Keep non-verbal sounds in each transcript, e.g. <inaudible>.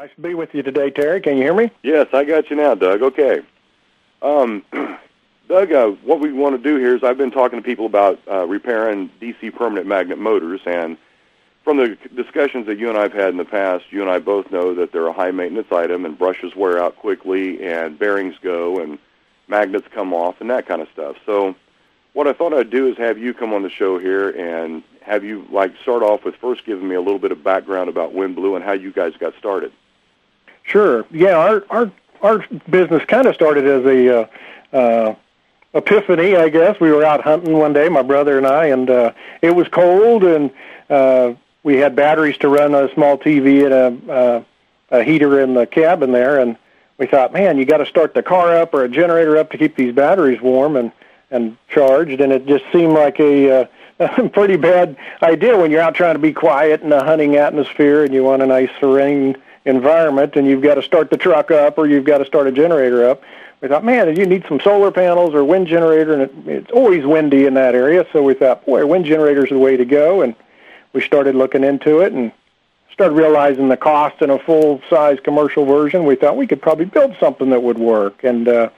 Nice to be with you today, Terry. Can you hear me? Yes, I got you now, Doug. Okay. Um, <clears throat> Doug, uh, what we want to do here is I've been talking to people about uh, repairing DC permanent magnet motors, and from the discussions that you and I have had in the past, you and I both know that they're a high maintenance item, and brushes wear out quickly, and bearings go, and magnets come off, and that kind of stuff. So, what I thought I'd do is have you come on the show here and have you like start off with first giving me a little bit of background about WindBlue and how you guys got started. Sure. Yeah, our our our business kind of started as a uh, uh, epiphany, I guess. We were out hunting one day, my brother and I, and uh, it was cold, and uh, we had batteries to run a small TV and a, uh, a heater in the cabin there, and we thought, man, you got to start the car up or a generator up to keep these batteries warm and and charged, and it just seemed like a uh, a <laughs> pretty bad idea when you're out trying to be quiet in a hunting atmosphere and you want a nice serene environment and you've got to start the truck up or you've got to start a generator up. We thought, man, you need some solar panels or wind generator, and it, it's always windy in that area. So we thought, boy, wind generator is the way to go, and we started looking into it and started realizing the cost in a full-size commercial version. We thought we could probably build something that would work, and uh,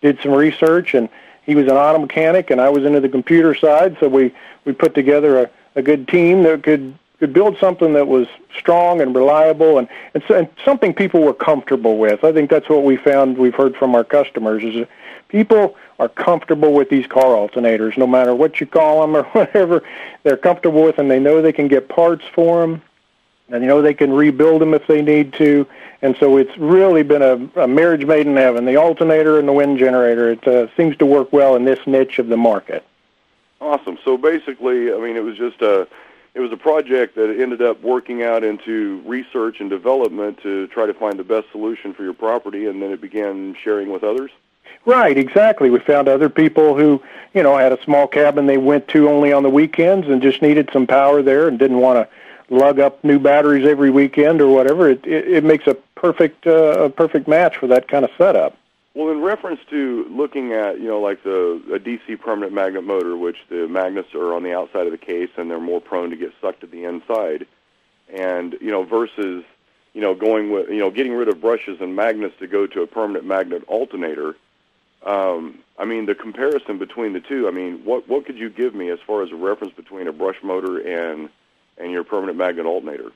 did some research and he was an auto mechanic and I was into the computer side, so we we put together a, a good team that could could build something that was strong and reliable and, and, so, and something people were comfortable with. I think that's what we found we've heard from our customers is people are comfortable with these car alternators no matter what you call them or <laughs> whatever. They're comfortable with and they know they can get parts for them and you know they can rebuild them if they need to. And so it's really been a, a marriage made in heaven. The alternator and the wind generator it uh, seems to work well in this niche of the market. Awesome. So basically i mean it was just a it was a project that ended up working out into research and development to try to find the best solution for your property and then it began sharing with others Right, exactly. We found other people who, you know, had a small cabin they went to only on the weekends and just needed some power there and didn't want to lug up new batteries every weekend or whatever, it it, it makes a perfect uh, a perfect match for that kind of setup. Well, in reference to looking at you know like the a DC permanent magnet motor, which the magnets are on the outside of the case and they're more prone to get sucked to the inside, and you know versus you know going with you know getting rid of brushes and magnets to go to a permanent magnet alternator. Um, I mean, the comparison between the two. I mean, what what could you give me as far as a reference between a brush motor and and your permanent magnet alternator?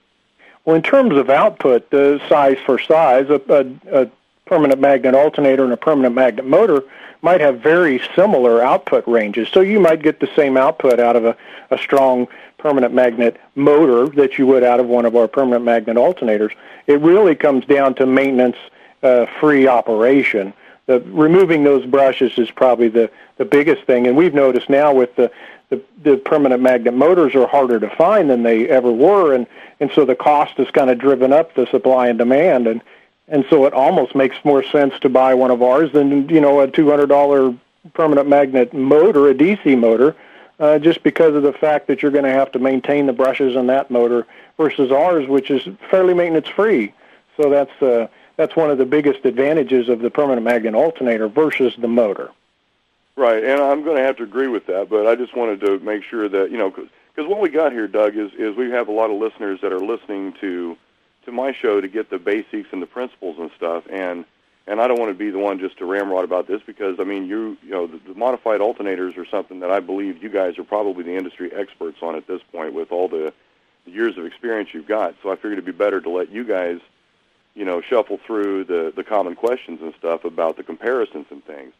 Well, in terms of output, the size for size, a, a, a permanent magnet alternator and a permanent magnet motor might have very similar output ranges. So you might get the same output out of a, a strong permanent magnet motor that you would out of one of our permanent magnet alternators. It really comes down to maintenance uh, free operation. The, removing those brushes is probably the, the biggest thing. And we've noticed now with the the, the permanent magnet motors are harder to find than they ever were, and and so the cost has kind of driven up the supply and demand, and and so it almost makes more sense to buy one of ours than you know a two hundred dollar permanent magnet motor, a DC motor, uh, just because of the fact that you're going to have to maintain the brushes in that motor versus ours, which is fairly maintenance free. So that's uh, that's one of the biggest advantages of the permanent magnet alternator versus the motor. Right, and I'm going to have to agree with that, but I just wanted to make sure that you know, because what we got here, Doug, is is we have a lot of listeners that are listening to to my show to get the basics and the principles and stuff, and and I don't want to be the one just to ramrod about this because I mean you you know the, the modified alternators are something that I believe you guys are probably the industry experts on at this point with all the, years of experience you've got. So I figured it'd be better to let you guys, you know, shuffle through the the common questions and stuff about the comparisons and things.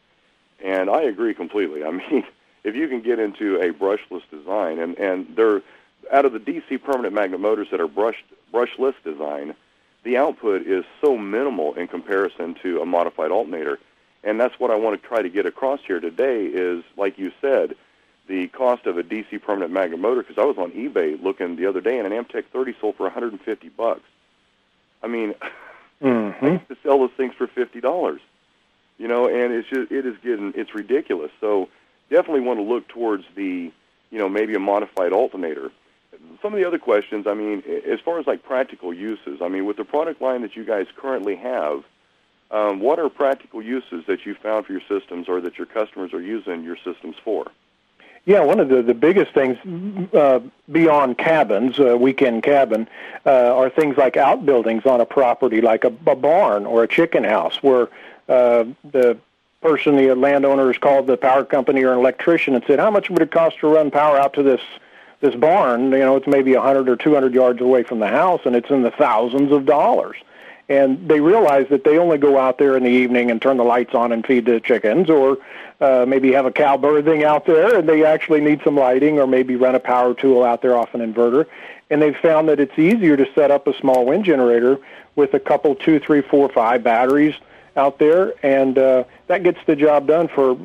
And I agree completely. I <laughs> mean, if you can get into a brushless design, and and they're out of the DC permanent magnet motors that are brushed brushless design, the output is so minimal in comparison to a modified alternator. And that's what I want to try to get across here today is, like you said, the cost of a DC permanent magnet motor. Because I was on eBay looking the other day, and an Ametek 30 sold for 150 bucks. I mean, <laughs> mm-hmm. I used to sell those things for fifty dollars you know, and it's just it is getting it's ridiculous. So definitely want to look towards the, you know, maybe a modified alternator. Some of the other questions, I mean, as far as like practical uses, I mean, with the product line that you guys currently have, um, what are practical uses that you found for your systems or that your customers are using your systems for? yeah, one of the, the biggest things uh, beyond cabins, uh, weekend cabin, uh, are things like outbuildings on a property, like a, a barn or a chicken house, where uh, the person, the landowner, has called the power company or an electrician and said, "How much would it cost to run power out to this this barn? You know, it's maybe a 100 or 200 yards away from the house, and it's in the thousands of dollars." and they realize that they only go out there in the evening and turn the lights on and feed the chickens or uh, maybe have a cow birthing out there and they actually need some lighting or maybe run a power tool out there off an inverter and they've found that it's easier to set up a small wind generator with a couple two three four five batteries out there and uh, that gets the job done for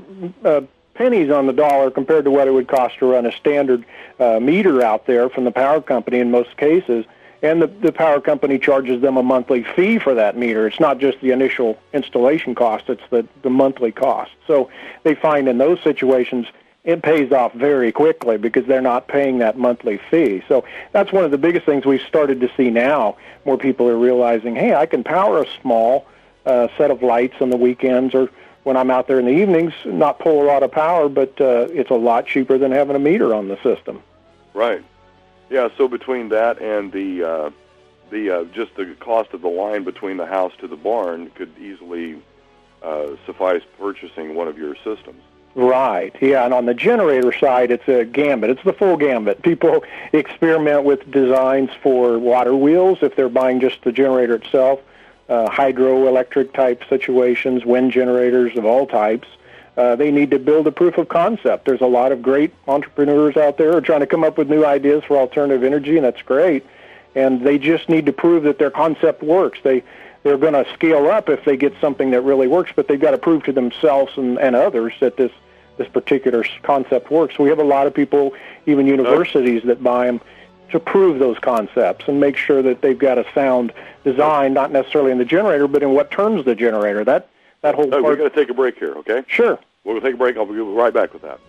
uh, pennies on the dollar compared to what it would cost to run a standard uh, meter out there from the power company in most cases and the, the power company charges them a monthly fee for that meter. It's not just the initial installation cost, it's the, the monthly cost. So they find in those situations it pays off very quickly because they're not paying that monthly fee. So that's one of the biggest things we've started to see now. More people are realizing, hey, I can power a small uh, set of lights on the weekends or when I'm out there in the evenings, not pull a lot of power, but uh, it's a lot cheaper than having a meter on the system. Right. Yeah, so between that and the uh, the uh, just the cost of the line between the house to the barn could easily uh, suffice purchasing one of your systems. Right. Yeah, and on the generator side, it's a gambit. It's the full gambit. People experiment with designs for water wheels if they're buying just the generator itself, uh, hydroelectric type situations, wind generators of all types. Uh, they need to build a proof of concept. There's a lot of great entrepreneurs out there who are trying to come up with new ideas for alternative energy, and that's great. And they just need to prove that their concept works. They they're going to scale up if they get something that really works, but they've got to prove to themselves and, and others that this this particular concept works. We have a lot of people, even universities, that buy them to prove those concepts and make sure that they've got a sound design, not necessarily in the generator, but in what turns the generator. That that whole. part. We're going to take a break here, okay? Sure. We'll take a break. I'll be right back with that.